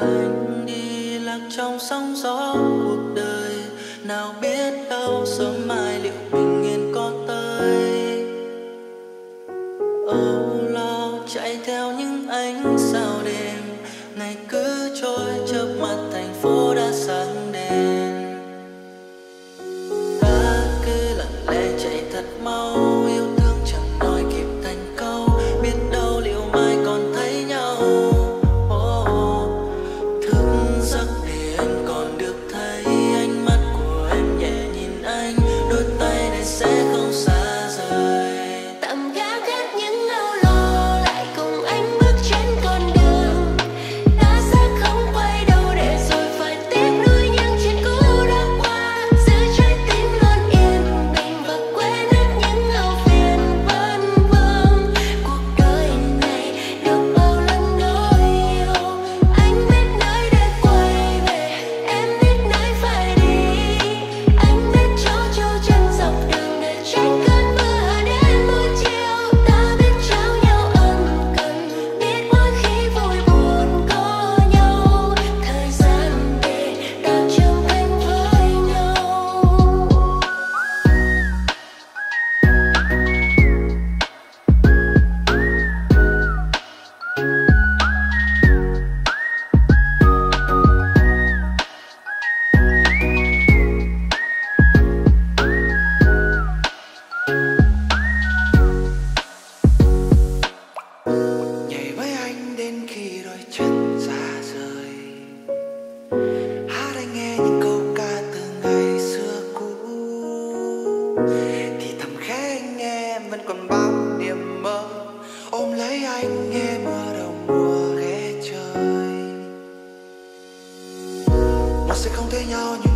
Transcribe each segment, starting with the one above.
anh đi lạc trong sóng gió cuộc đời nào biết đâu sớm mai niềm mơ ôm lấy anh nghe mưa đồng mùa ghé chơi. nó sẽ không thấy nhau nhưng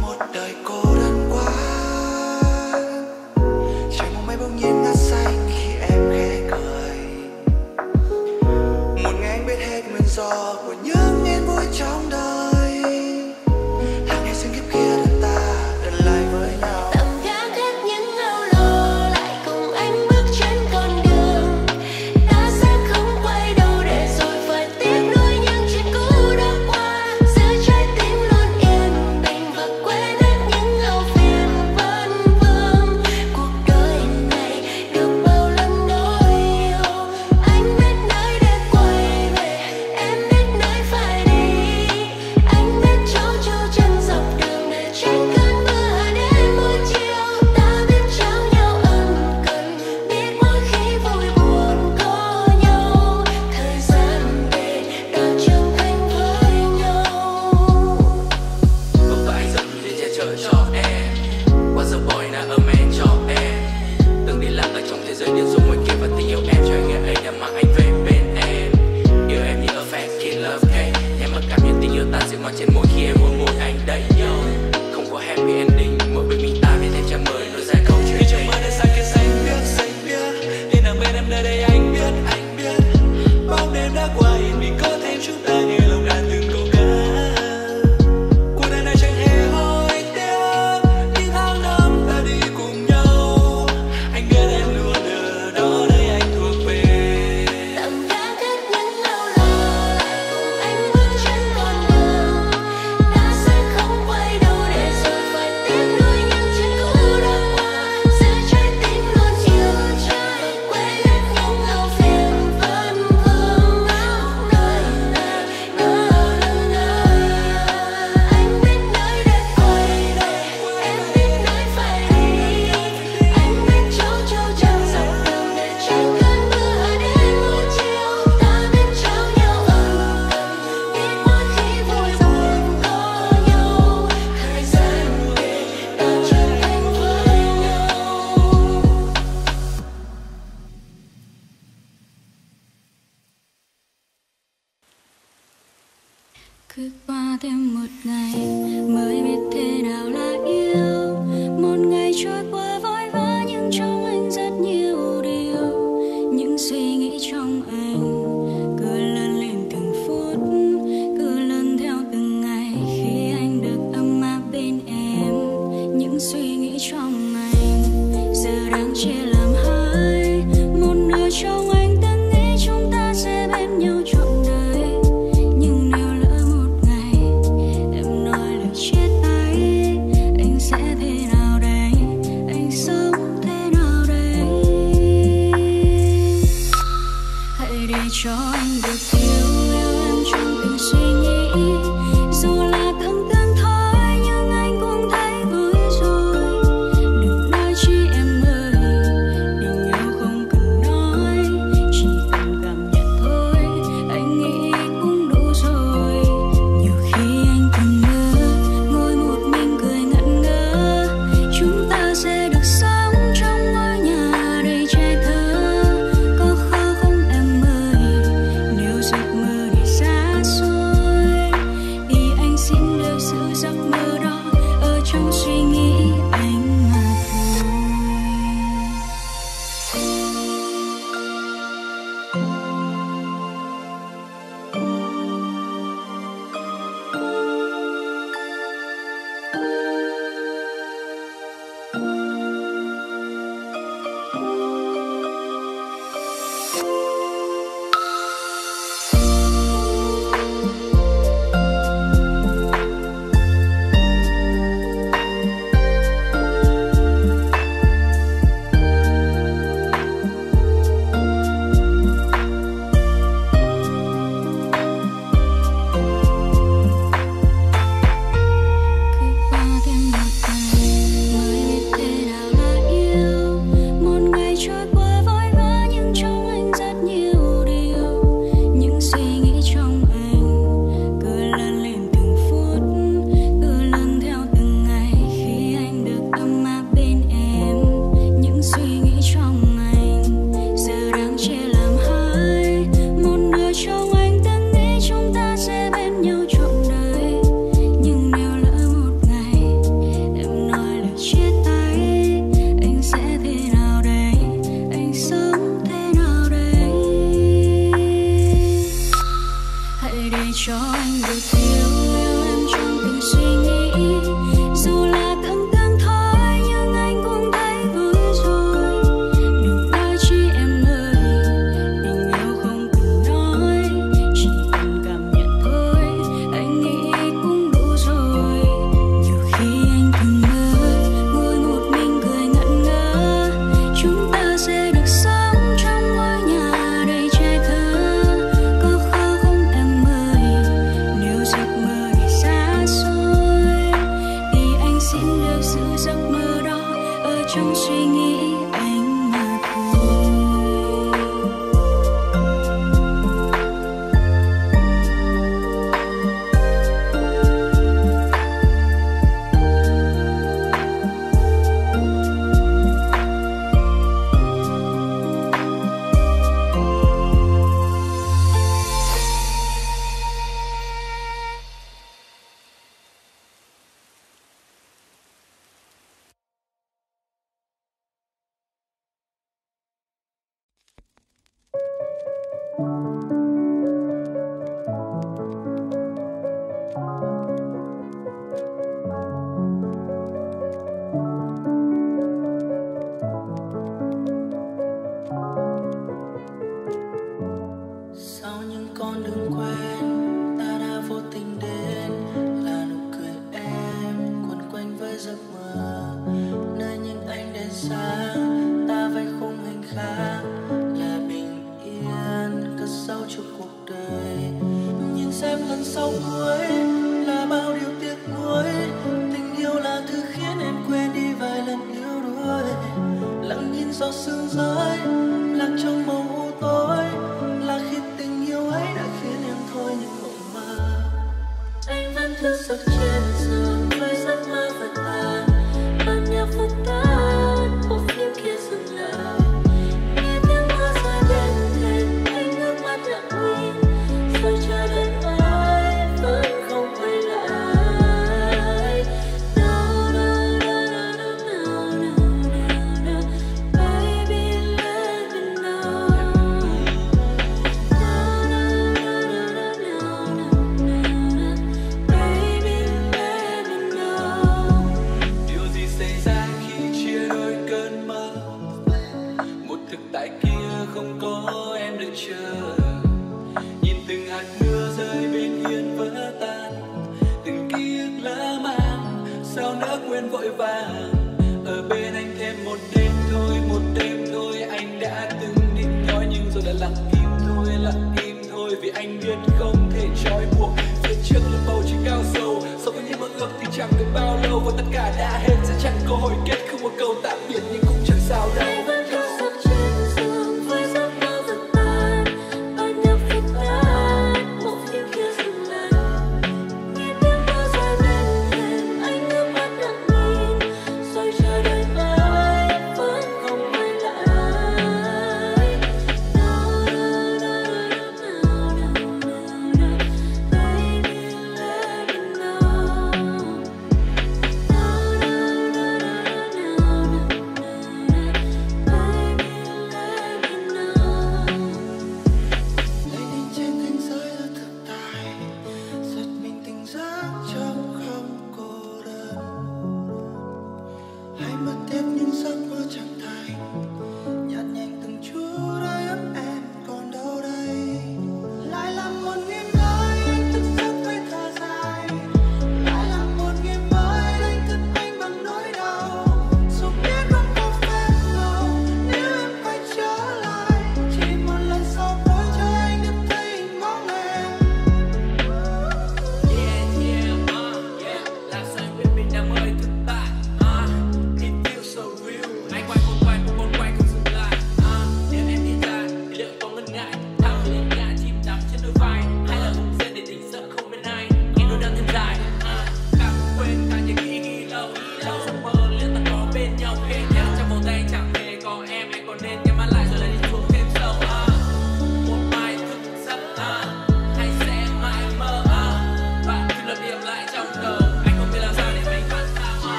穷极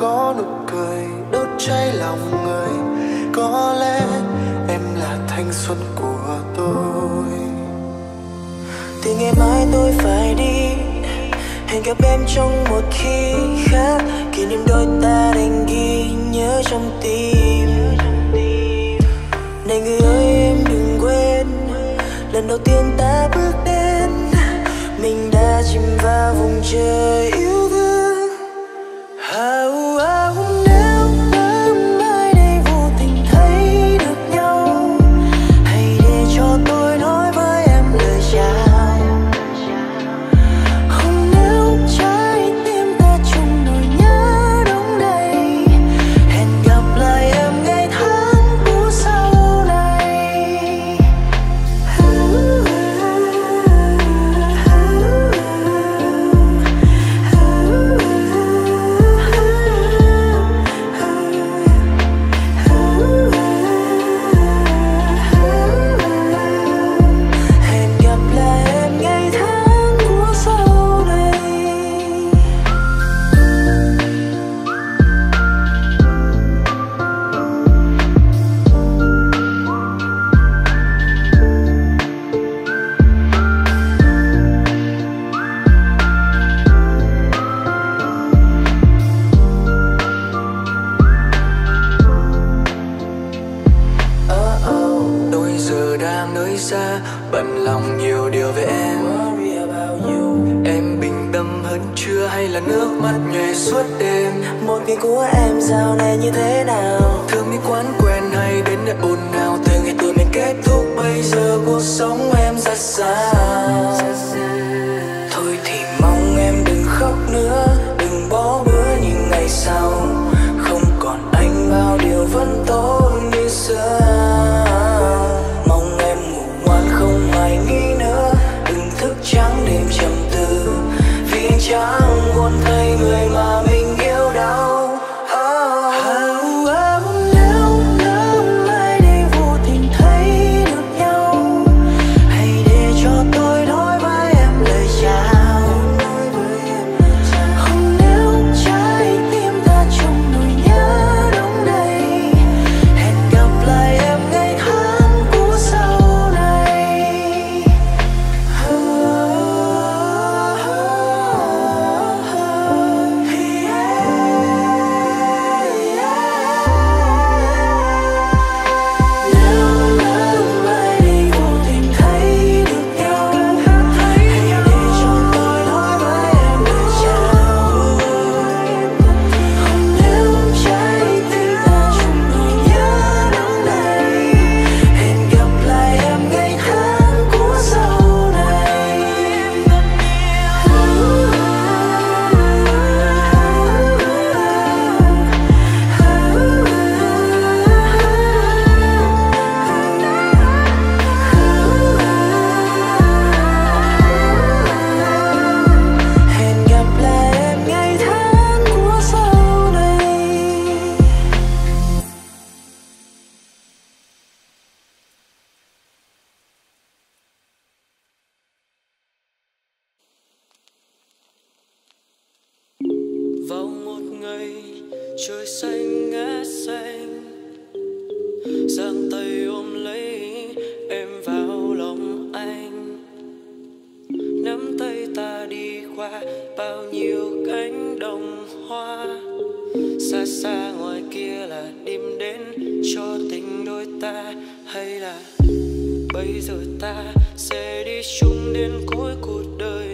có nụ cười, đốt cháy lòng người. Có lẽ em là thanh xuân của tôi. Từ ngày mai tôi phải đi, hẹn gặp em trong một khi khác. Kỷ niệm đôi ta đành ghi nhớ trong tim. Này người ơi, em đừng quên, lần đầu tiên ta bước đến. Mình đã chìm vào vùng trời yêu nào này như thế nào? Thương mỹ quán quen hay đến nơi ồn nào từ ngày tụi mình kết thúc bây giờ cuộc sống em ra sao thôi thì mong em đừng khóc nữa. ngày, trời xanh, ngã xanh. Giang tay ôm lấy em vào lòng anh. Nắm tay ta đi qua bao nhiêu cánh đồng hoa. Xa xa ngoài kia là đêm đến, cho tình đôi ta hay là bây giờ ta sẽ đi chung đến cuối cuộc đời.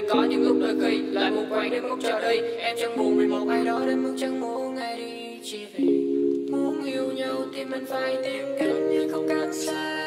lại có những lúc đôi khi lại muốn quay đến mức trở đi. Em chẳng buồn vì một ai đó đến mức chẳng muốn ai đi. Chỉ vì muốn yêu nhau thì mình phải tìm cách nhưng không cách xa.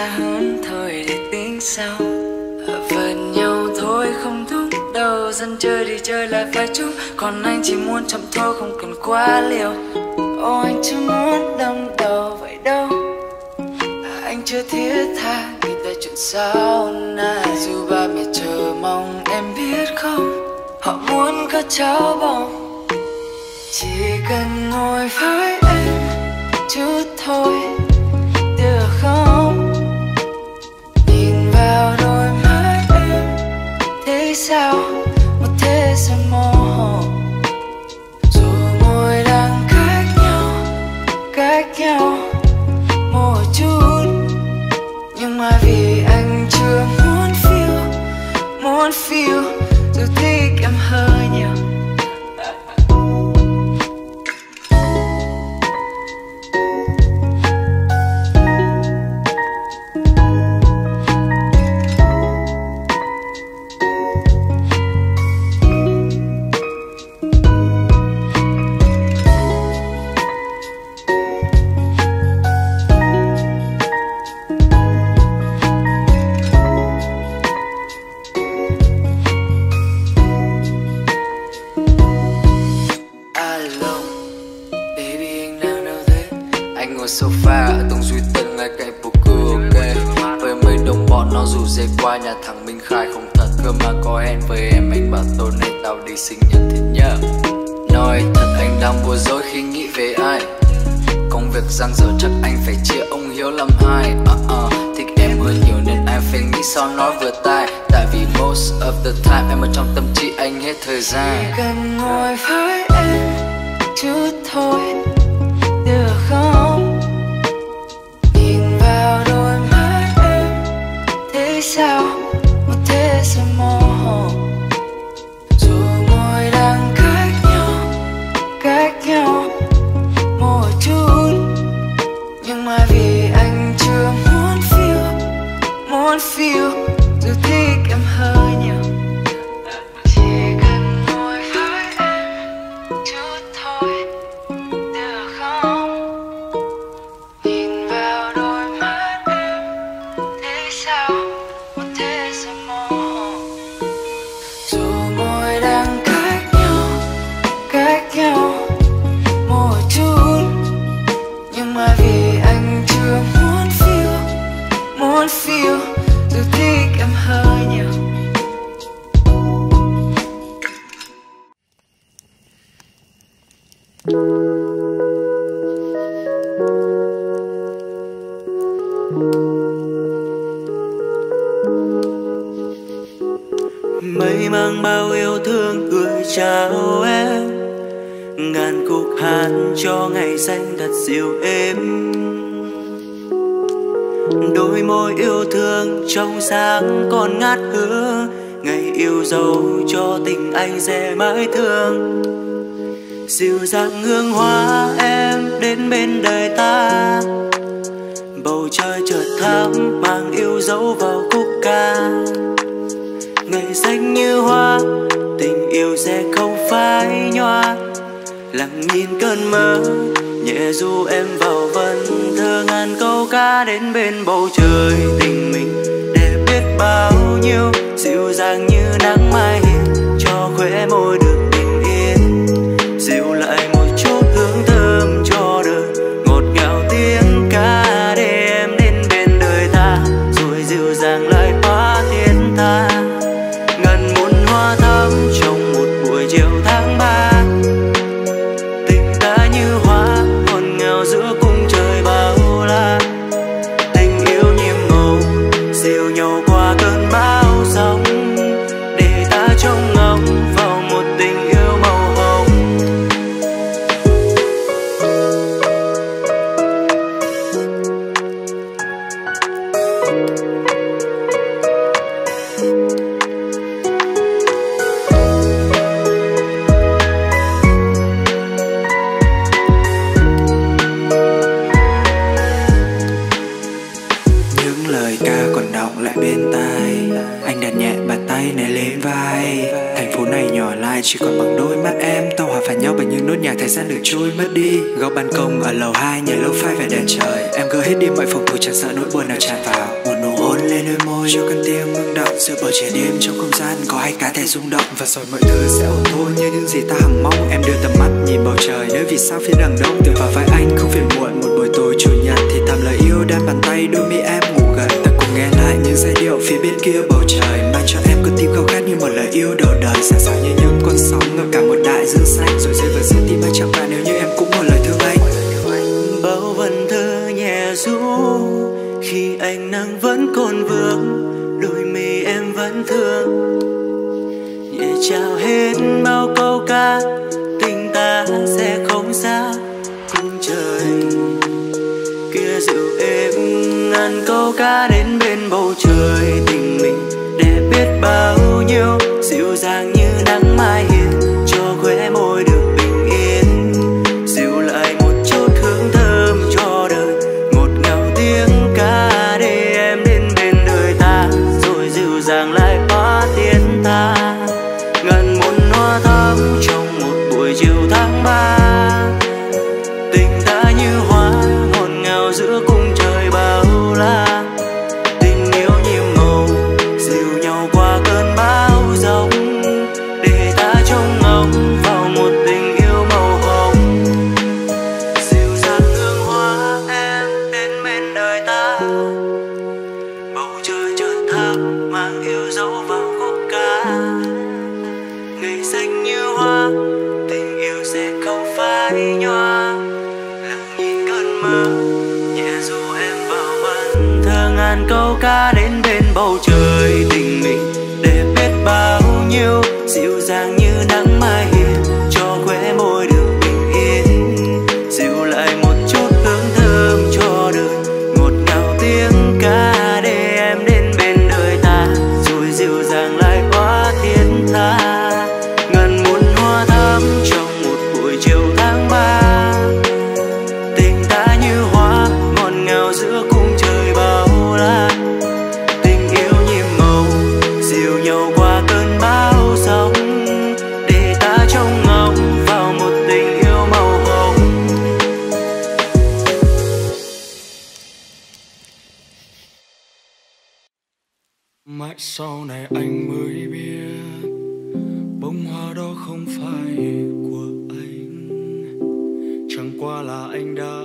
Xa hơn thôi để tính sau. Ở phần nhau thôi, không đúng đâu. Dân chơi đi chơi lại phải chung. Còn anh chỉ muốn chậm thôi, không cần quá liều. Ô anh chưa muốn đâm đầu vậy đâu. À, anh chưa thiết tha, nghĩ tới chuyện sau này. Dù ba mẹ chờ mong em biết không, họ muốn có cháu bồng chỉ cần ngồi với em chút thôi. Công việc giang dở chắc anh phải chia ông Hiếu làm hai. Uh -uh. Thích em hơn nhiều nên anh phải nghĩ sao nói vừa tai. Tại vì most of the time em ở trong tâm trí anh hết thời gian. Chỉ cần ngồi với em chút thôi. Mãi thương. Dịu dàng hương hoa em đến bên đời ta. Bầu trời chợt thắm, mang yêu dấu vào khúc ca. Ngày xanh như hoa, tình yêu sẽ không phai nhòa. Lặng nhìn cơn mơ, nhẹ du em vào vân thơ ngàn câu ca đến bên bầu trời. Tình mình để biết bao nhiêu, dịu dàng như nắng mai hiền cho khóe môi trôi mất đi. Góc ban công ở lầu 2 nhà lâu phai vẻ đèn trời. Em gỡ hết đi mọi phòng thủ chẳng sợ nỗi buồn nào tràn vào. Một nụ hôn lên đôi môi cho cơn tim ngưng động. Giữa bầu trời đêm trong không gian có hai cá thể rung động. Và rồi mọi thứ sẽ ổn thôi, như những gì ta hằng mong. Em đưa tầm mắt nhìn bầu trời, nơi vì sao phía đằng đông. Tựa vào vai anh không phiền muộn, một buổi tối chủ nhật Thì thầm lời yêu. Đan bàn tay đôi mi em ngủ gần, Ta cùng nghe lại những giai điệu phía bên kia bầu trời. Mang cho em con tim khao khát như một lời yêu. Đầu đời Sáng sỏi như những con sóng ngập cả một đại dương xanh, Rồi rơi vào giữa mà chẳng bạn nếu như em cũng một lời thương anh bao vần thơ nhẹ ru khi ánh nắng vẫn còn vương đôi mi em vẫn thương. Nhẹ chào hết bao câu ca, tình ta sẽ không xa cùng trời. Kia dịu êm ngàn câu ca để sau này anh mới biết bông hoa đó không phải của anh. Chẳng qua là anh đã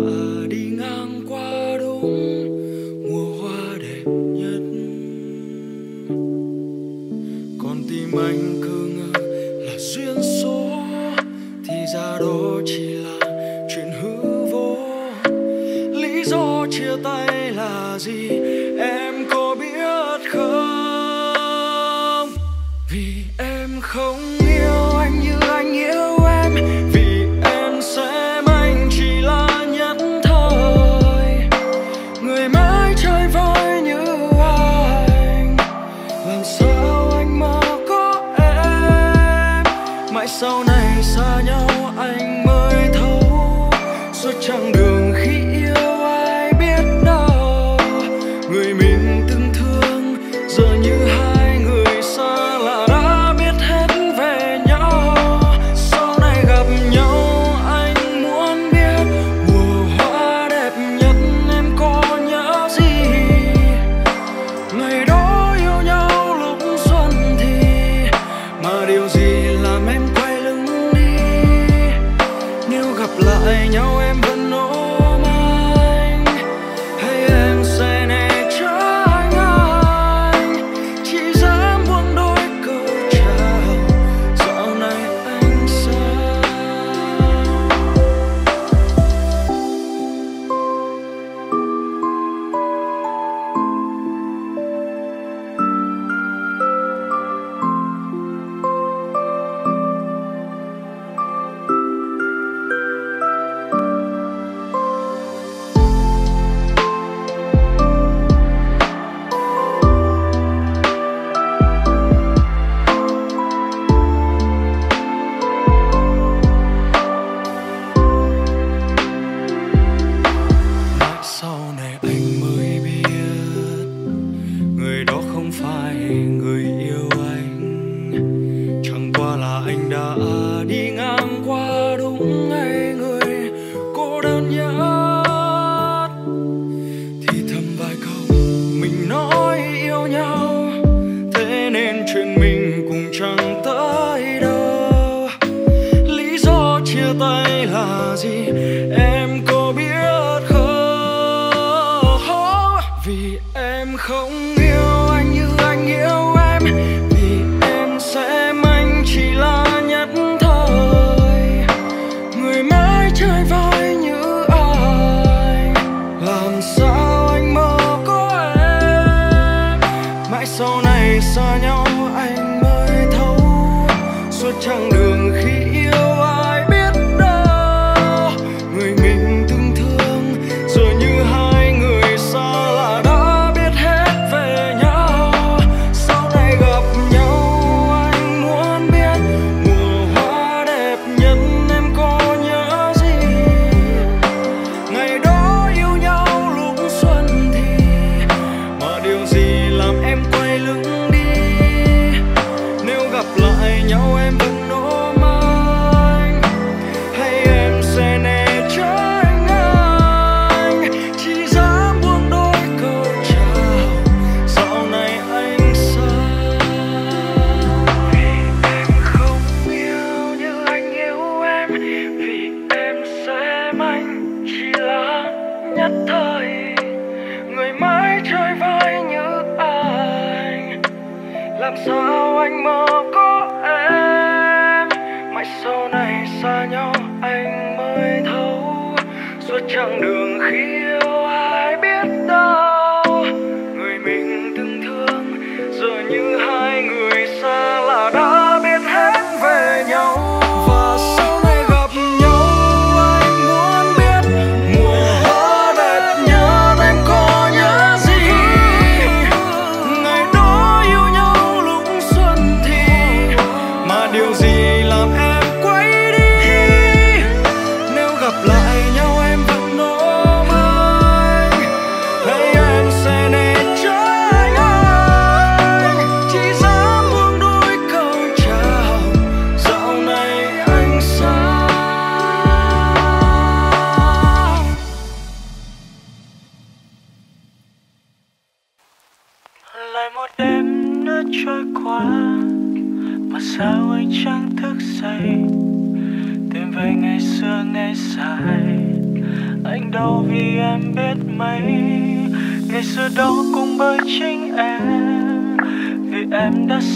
anh mơ có em. Mãi sau này xa nhau, anh mới thấu suốt chặng đường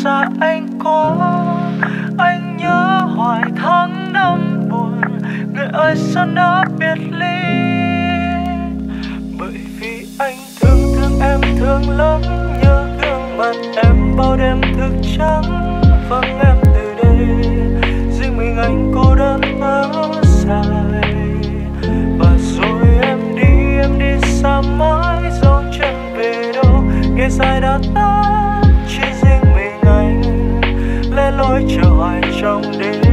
xa anh quá anh nhớ hoài tháng năm buồn, người ơi sao đã biệt ly? Bởi vì anh thương thương em, thương lắm, nhớ gương mặt em, bao đêm thức trắng, vắng em từ đây. Riêng mình anh cô đơn ngỡ dài, và rồi em đi em đi xa mãi, dấu chân về đâu nghe dài đã tắt trói trong đêm.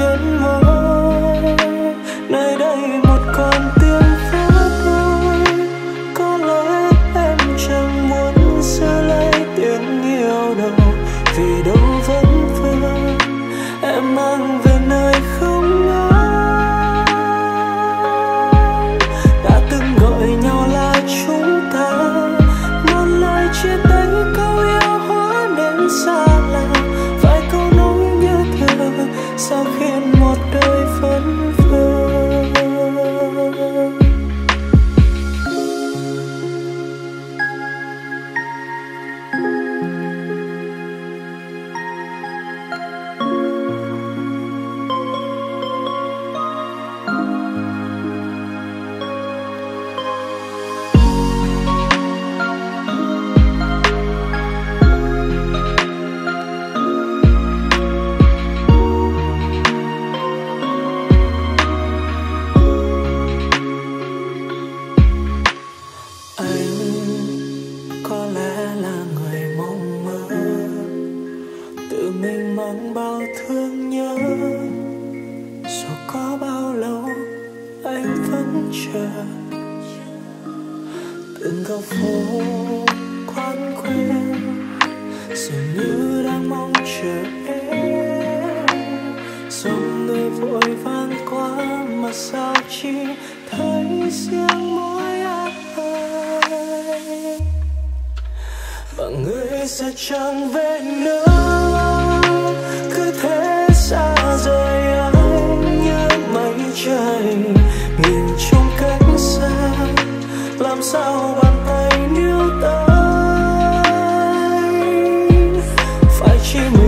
Đã từng she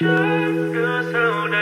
Sure, so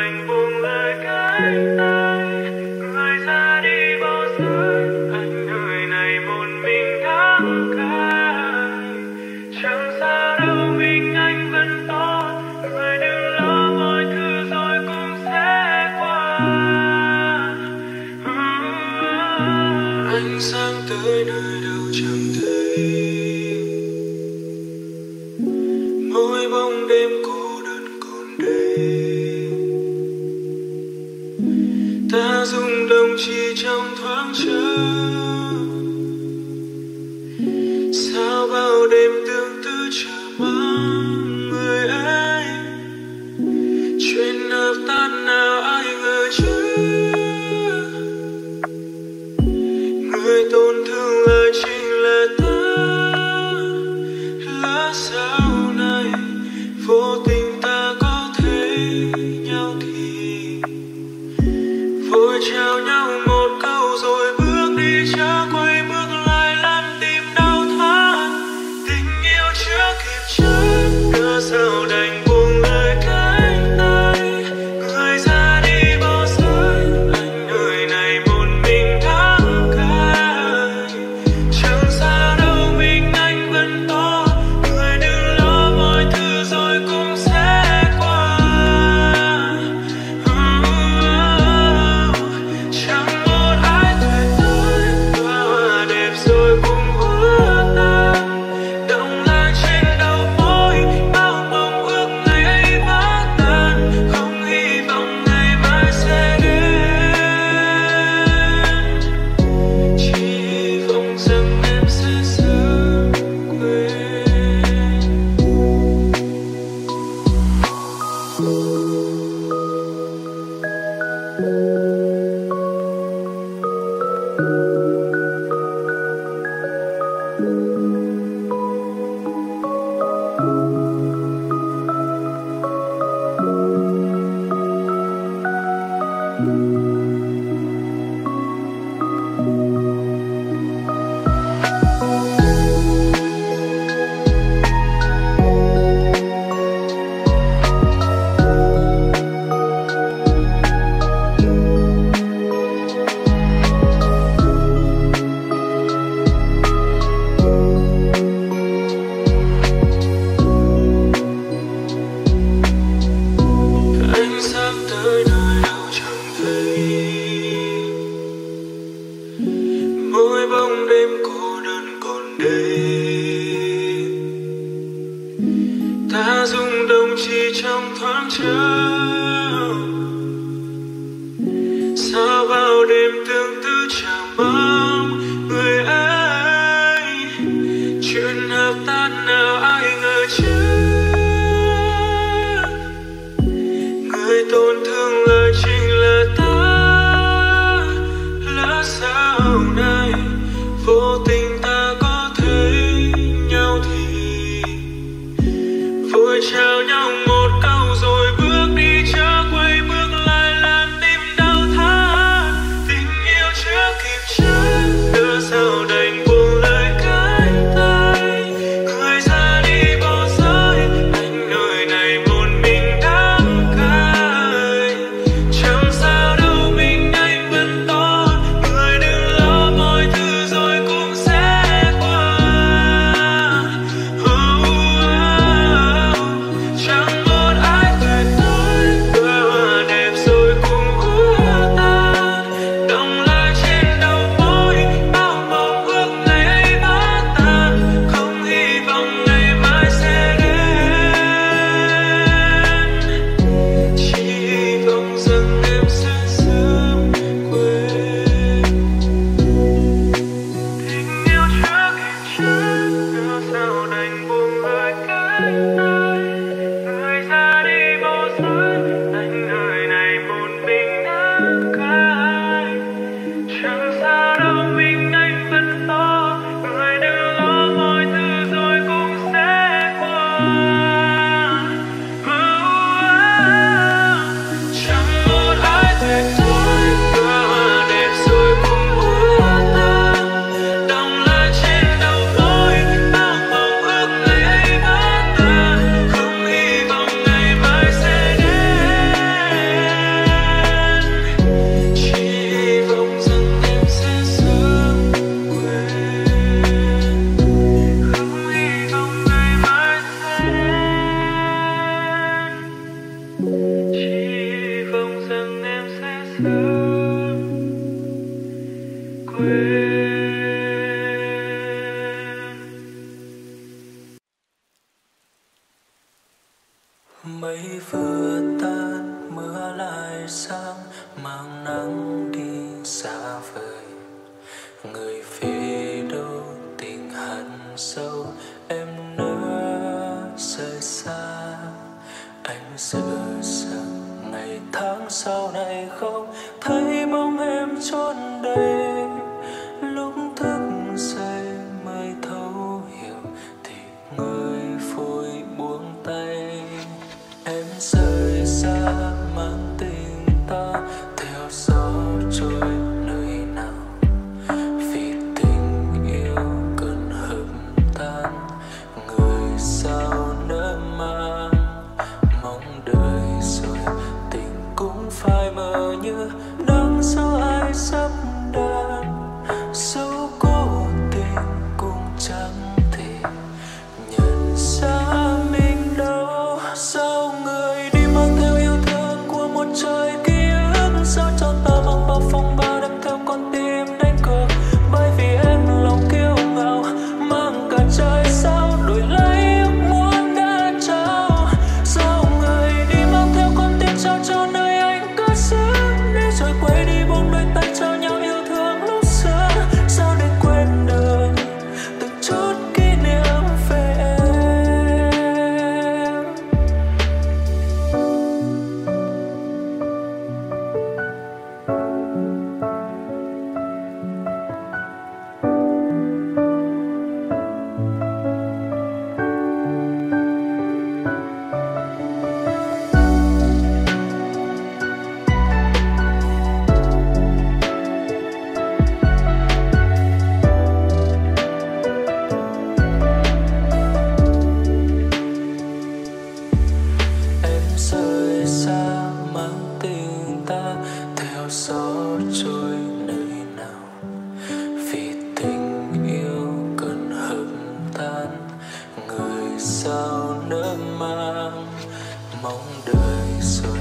rồi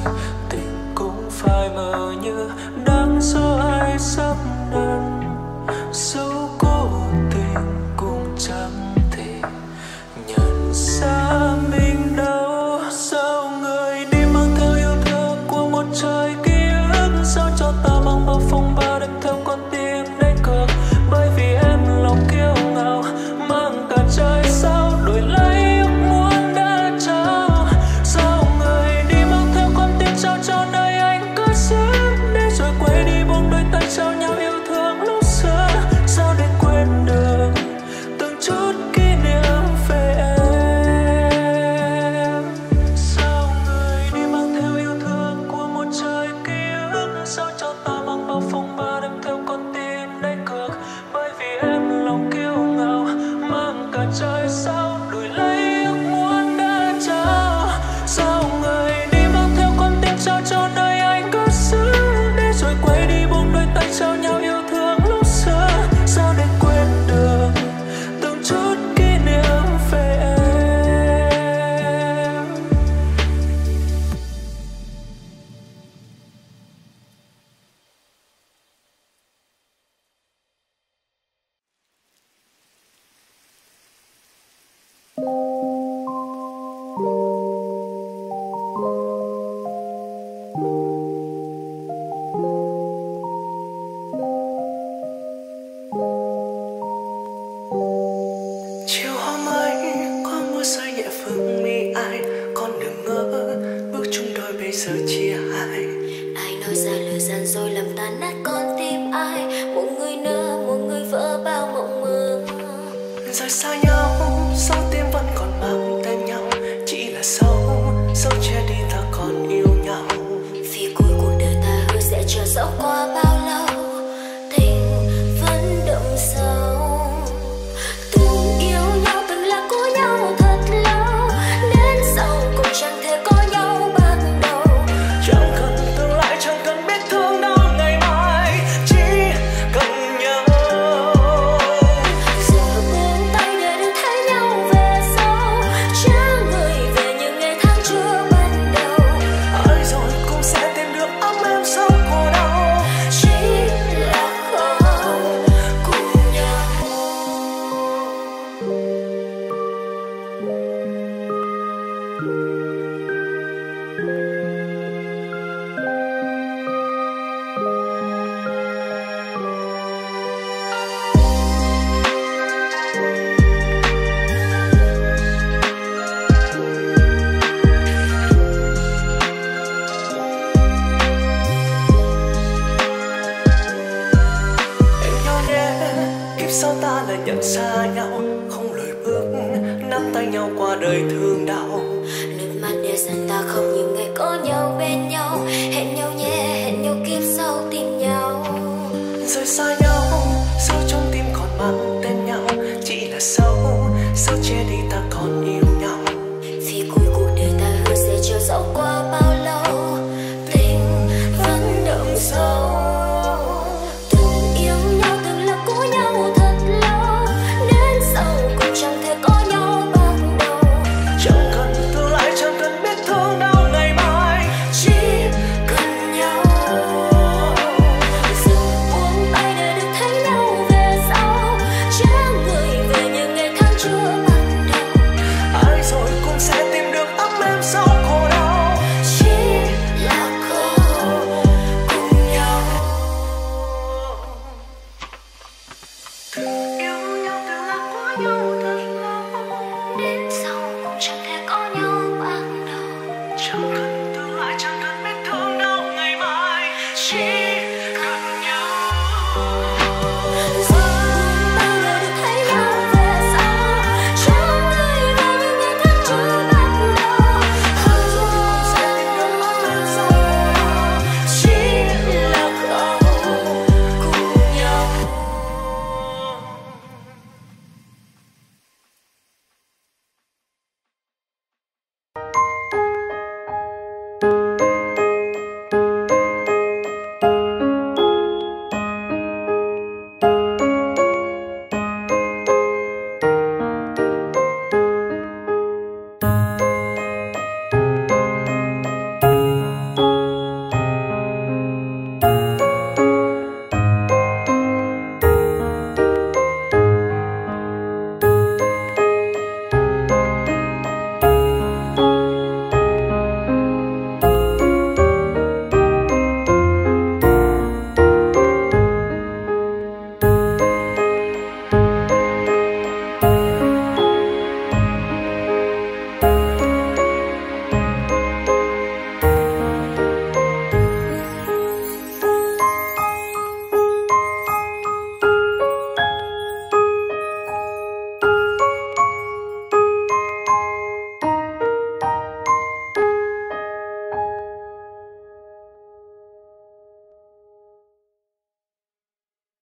tình cũng phai mờ như chỉ